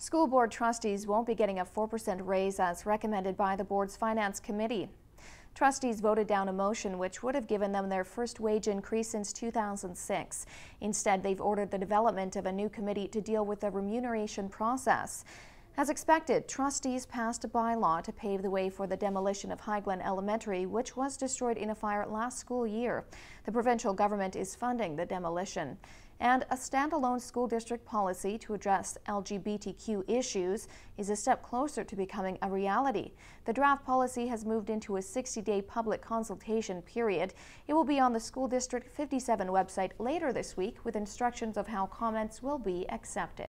School board trustees won't be getting a 4% raise as recommended by the board's finance committee. Trustees voted down a motion which would have given them their first wage increase since 2006. Instead, they've ordered the development of a new committee to deal with the remuneration process. As expected, trustees passed a bylaw to pave the way for the demolition of Highglen Elementary, which was destroyed in a fire last school year. The provincial government is funding the demolition. And a standalone school district policy to address LGBTQ issues is a step closer to becoming a reality. The draft policy has moved into a 60-day public consultation period. It will be on the School District 57 website later this week with instructions of how comments will be accepted.